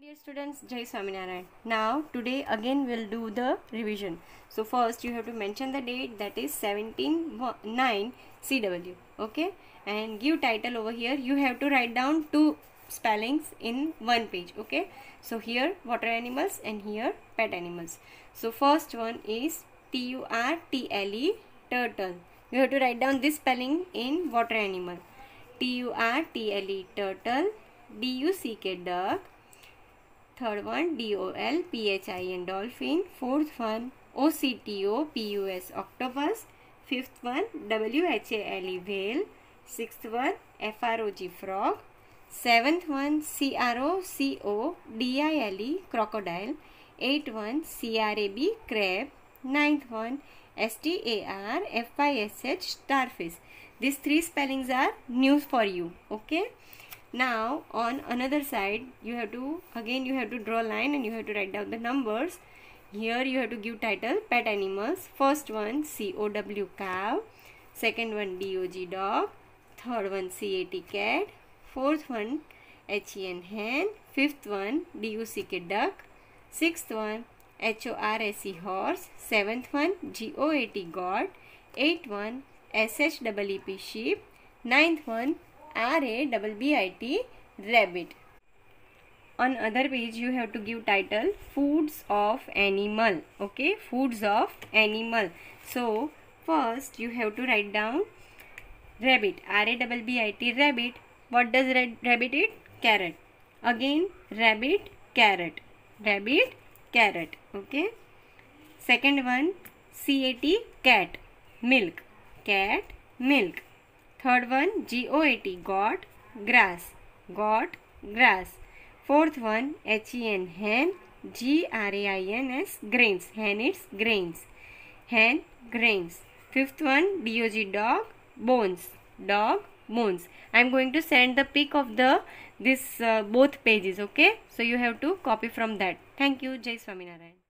dear students, Jai Swaminarayan. Now today again we'll do the revision. So first you have to mention the date that is 17 9 CW. Okay, and give title over here. You have to write down two spellings in one page. Okay, so here water animals and here pet animals. So first one is T U R T L E turtle. You have to write down this spelling in water animal. T U R T L E turtle. D U C K duck third one DOL PHIN dolphin fourth one OCTO PUS octopus fifth one WHALE whale sixth one FROG frog seventh one CROCO DILE crocodile eighth one CRAB crab ninth one STAR FISH starfish. These three spellings are new for you okay now on another side you have to again you have to draw a line and you have to write down the numbers. Here you have to give title pet animals. First one cow cow. Second one dog dog. Third one cat cat. Fourth one hen hen. Fifth one duck duck. Sixth one horse horse. Seventh one goat god. Eighth one sheep. Ninth one R A double B I T rabbit. On other page you have to give title foods of animal. Okay, foods of animal. So first you have to write down rabbit. R A double B I T rabbit. What does rabbit eat? Carrot. Again rabbit carrot. Rabbit carrot. Okay. Second one C A T cat. Milk. Cat milk. Third one G-O-A-T got grass got grass. Fourth one H-E-N hen G-R-A-I-N-S grains hen it's grains hen grains. Fifth one D-O-G dog bones dog bones. I am going to send the pic of the this uh, both pages okay. So you have to copy from that. Thank you Jai Swaminarayan.